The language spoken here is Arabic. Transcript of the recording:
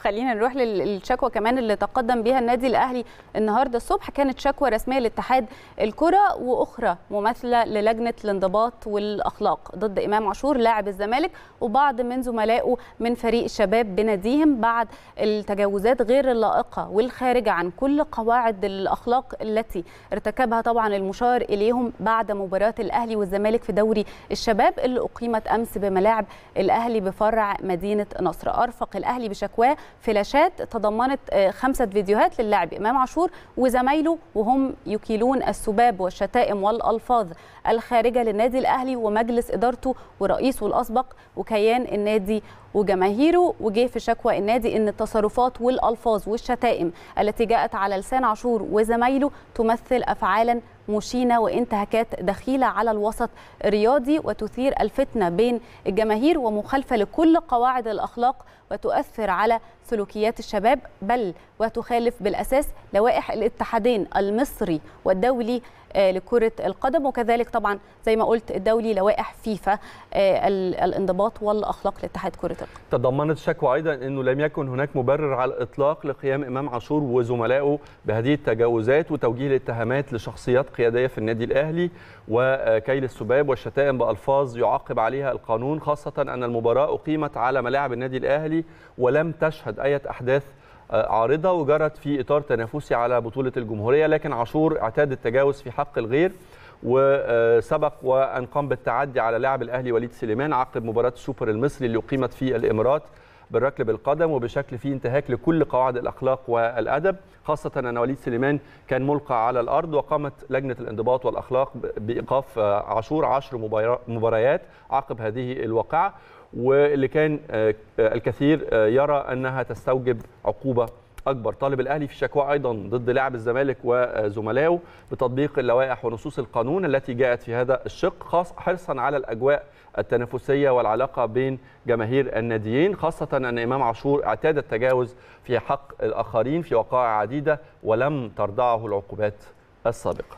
خلينا نروح للشكوى كمان اللي تقدم بها النادي الأهلي النهارده الصبح. كانت شكوى رسمية لاتحاد الكرة وأخرى مماثلة للجنة الانضباط والأخلاق ضد إمام عاشور لاعب الزمالك وبعض من زملائه من فريق الشباب بناديهم بعد التجاوزات غير اللائقة والخارجة عن كل قواعد الأخلاق التي ارتكبها طبعا المشار إليهم بعد مباراة الأهلي والزمالك في دوري الشباب اللي أقيمت أمس بملاعب الأهلي بفرع مدينة نصر. أرفق الأهلي بشكواه فلاشات تضمنت خمسة فيديوهات للاعب إمام عاشور وزمايله وهم يكيلون السباب والشتائم والألفاظ الخارجة للنادي الأهلي ومجلس إدارته ورئيسه الأسبق وكيان النادي وجماهيره. وجه في شكوى النادي إن التصرفات والألفاظ والشتائم التي جاءت على لسان عاشور وزمايله تمثل افعالا مشينه وإنتهاكات دخيلة على الوسط الرياضي وتثير الفتنة بين الجماهير ومخالفة لكل قواعد الأخلاق وتؤثر على سلوكيات الشباب بل وتخالف بالأساس لوائح الاتحادين المصري والدولي لكرة القدم وكذلك طبعا زي ما قلت الدولي لوائح فيفا الانضباط والأخلاق لاتحاد كرة القدم. تضمنت الشكوى أيضا إنه لم يكن هناك مبرر على الإطلاق لقيام إمام عاشور وزملائه بهذه التجاوزات وتوجيه الاتهامات لشخصيات قيادية في النادي الأهلي وكيل السباب والشتائم بألفاظ يعاقب عليها القانون خاصة أن المباراة أقيمت على ملاعب النادي الأهلي ولم تشهد أي أحداث عارضة وجرت في إطار تنافسي على بطولة الجمهورية لكن عاشور اعتاد التجاوز في حق الغير وسبق وان قام بالتعدي على لاعب الأهلي وليد سليمان عقب مباراة السوبر المصري اللي أقيمت في الإمارات بالركل بالقدم وبشكل فيه انتهاك لكل قواعد الأخلاق والأدب خاصة أن وليد سليمان كان ملقى على الأرض وقامت لجنة الانضباط والأخلاق بإيقاف عاشور عشر مباريات عقب هذه الواقعه واللي كان الكثير يرى أنها تستوجب عقوبة أكبر. طالب الأهلي في شكوى أيضا ضد لاعب الزمالك وزملائه بتطبيق اللوائح ونصوص القانون التي جاءت في هذا الشق خاص حرصا على الأجواء التنافسية والعلاقة بين جماهير الناديين خاصة أن إمام عاشور اعتاد التجاوز في حق الآخرين في وقائع عديدة ولم ترضعه العقوبات السابقة.